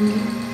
Mm-hmm.